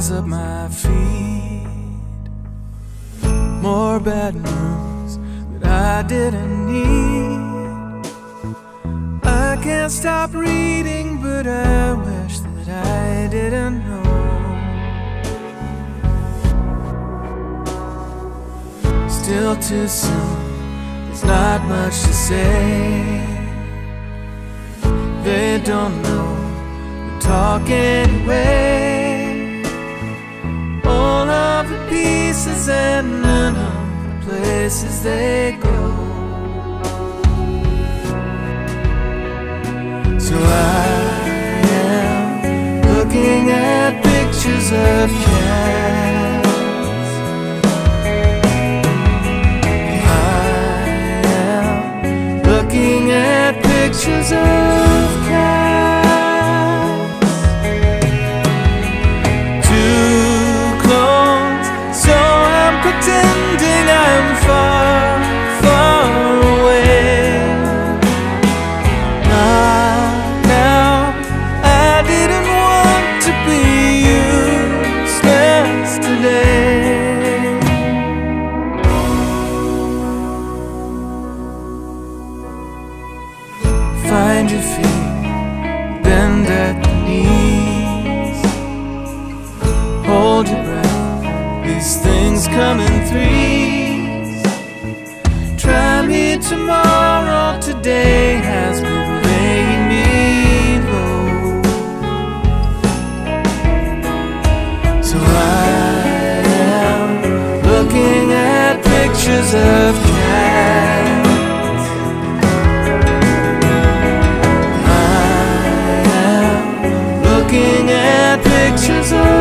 rolls up my feet. More bad news that I didn't need. I can't stop reading, but I wish that I didn't know. Still too soon, there's not much to say. They don't talk anyway. All of the pieces and none of the places they go. So I am looking at pictures of cats. I am looking at pictures of Bend at the knees. Hold your breath, these things come in threes. Try me tomorrow, today has been me low. So I am looking at pictures of pictures of